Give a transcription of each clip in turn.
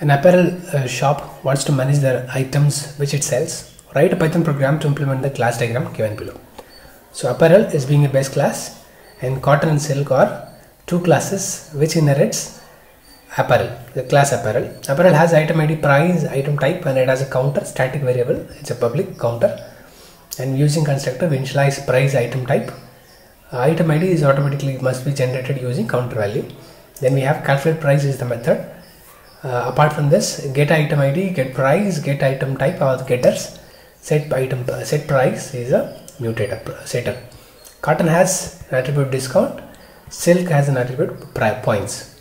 An apparel uh, shop wants to manage their items which it sells. Write a Python program to implement the class diagram given below. So apparel is being a base class and cotton and silk are two classes which inherits apparel, the class apparel. Apparel has item ID, price, item type and it has a counter, static variable. It's a public counter and using constructor we initialize price item type. Uh, item ID is automatically must be generated using counter value. Then we have calculate price is the method. Uh, apart from this, get item ID, get price, get item type are the getters. Set item set price is a mutator setter. Cotton has an attribute discount. Silk has an attribute points.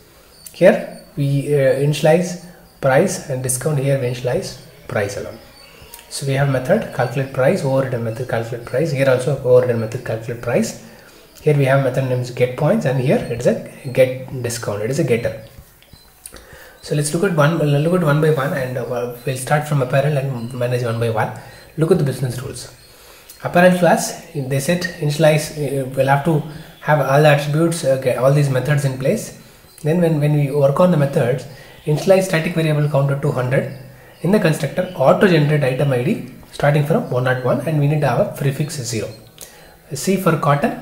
Here we uh, initialize price and discount. Here we initialize price alone. So we have method calculate price, overridden method calculate price. Here also overridden method calculate price. Here we have method names get points and here it is a get discount. It is a getter. So let's look at one. Look at one by one, and uh, we'll start from apparel and manage one by one. Look at the business rules. Apparel class, they said initialize. Uh, we'll have to have all the attributes, uh, all these methods in place. Then when when we work on the methods, initialize static variable counter to 100 in the constructor auto generate item id starting from 101 and we need our prefix 0 c for cotton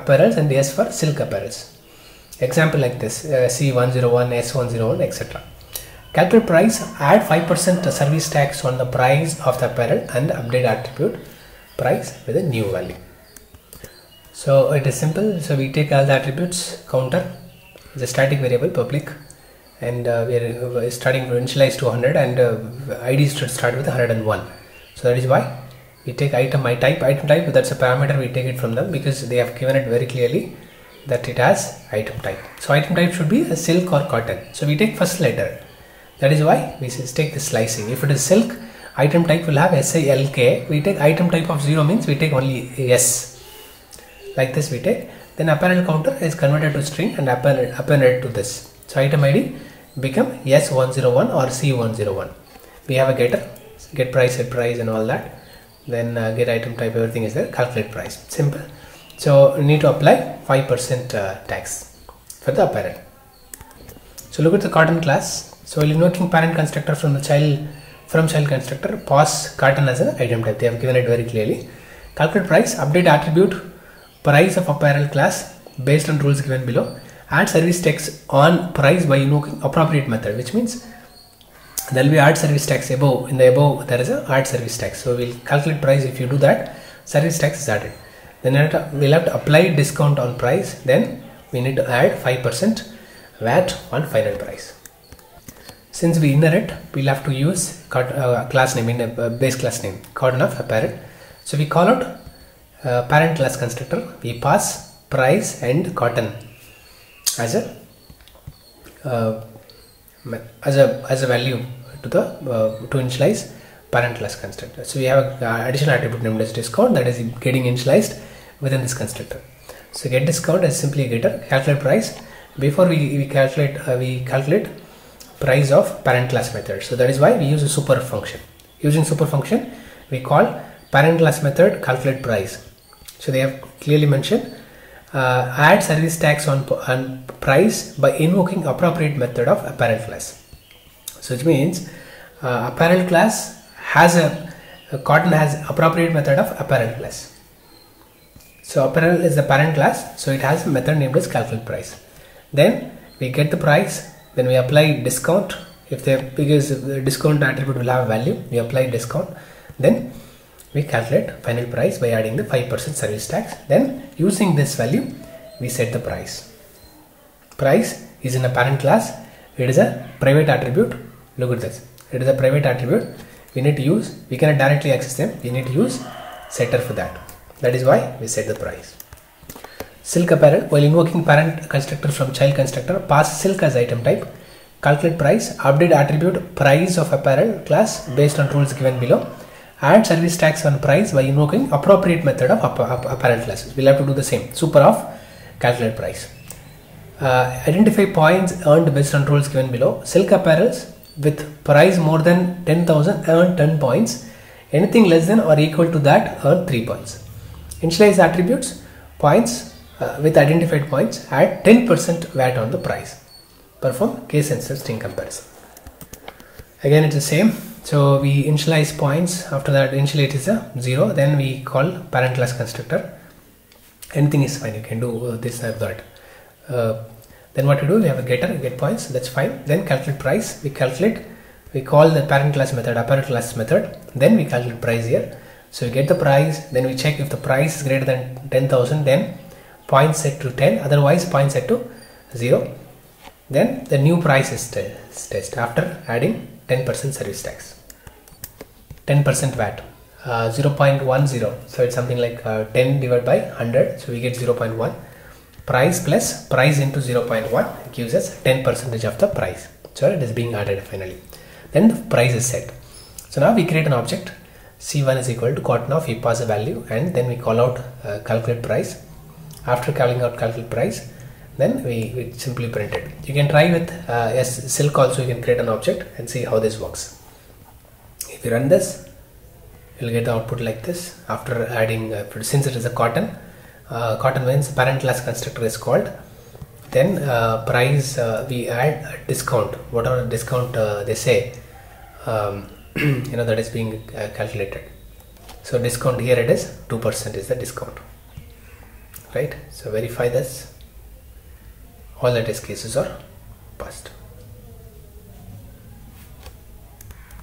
apparels and s for silk apparels example like this uh, c101 s101 etc calculate price add 5% service tax on the price of the apparel and update attribute price with a new value. So it is simple. So we take all the attributes counter the static variable public and uh, we are starting to initialize to 100 and uh, id should start with 101 so that is why we take item i type. Item type that's a parameter we take it from them because they have given it very clearly that it has item type. So item type should be a silk or cotton. So we take first letter that is why we take the slicing if it is silk item type will have silk we take item type of 0 means we take only s like this we take then apparel counter is converted to string and appended, to this so item id become S101 or C101. We have a getter, get price, set price and all that. Then uh, get item type, everything is there, calculate price. Simple. So you need to apply 5% uh, tax for the apparel. So look at the cotton class. So while invoking parent constructor from the child from child constructor, pass cotton as an item type. They have given it very clearly. Calculate price, update attribute price of apparel class based on rules given below. Add service tax on price by invoking appropriate method which means there will be add service tax above. In the above there is a add service tax. So we'll calculate price if you do that. Service tax is added. Then we'll have to apply discount on price. Then we need to add 5% VAT on final price since we inherit we'll have to use uh, class name in a uh, base class name cotton of a parent. so we call out uh, parent class constructor we pass price and cotton as a uh, as a as a value to the uh, to initialize parent class constructor. So we have an additional attribute named as discount that is getting initialized within this constructor. So get discount is simply a getter. Calculate price before we, we calculate uh, we calculate price of parent class method. So that is why we use a super function. Using super function we call parent class method calculate price. So they have clearly mentioned uh, add service tax on, on price by invoking appropriate method of apparel class. So it means uh, apparel class has a, a, cotton has appropriate method of apparel class. So apparel is the parent class, so it has a method named as calculate price. Then we get the price, then we apply discount. If the because the discount attribute will have value, we apply discount. Then we calculate final price by adding the 5% service tax. Then using this value we set the price. Price is in a parent class. It is a private attribute. Look at this. It is a private attribute. We need to use we cannot directly access them. We need to use setter for that. That is why we set the price. Silk apparel while invoking parent constructor from child constructor pass silk as item type calculate price update attribute price of apparel class based on rules given below add service tax on price by invoking appropriate method of apparel classes. We'll have to do the same. Super of calculate price. Uh, identify points earned based on rules given below. Silk apparels with price more than 10,000 earn 10 points. Anything less than or equal to that earn 3 points. Initialize attributes points uh, with identified points add 10% VAT on the price. Perform case sensitive string comparison. again it's the same. So we initialize points. After that initialize is a 0 then we call parent class constructor. Anything is fine. You can do uh, this or that. Uh, then what we do we have a getter get points. That's fine. Then calculate price. We calculate we call the parent class method apparent class method. Then we calculate price here. So we get the price. Then we check if the price is greater than 10000 then point set to 10 otherwise point set to 0 then the new price is test. After adding 10% service tax. 10% VAT. Uh, 0.10 so it's something like uh, 10 divided by 100 so we get 0.1 price plus price into 0.1 gives us 10 percentage of the price. So it is being added finally. Then the price is set. So now we create an object. C1 is equal to cotton of we pass a value and then we call out uh, calculate price. After calling out calculate price then we, we simply print it. You can try with uh, yes silk also you can create an object and see how this works. If you run this you'll get the output like this. After adding uh, since it is a cotton uh, cotton means parent class constructor is called. Then uh, price uh, we add discount. Whatever discount uh, they say um, you know that is being calculated. So discount here it is 2% is the discount. Right? So verify this all the test cases are passed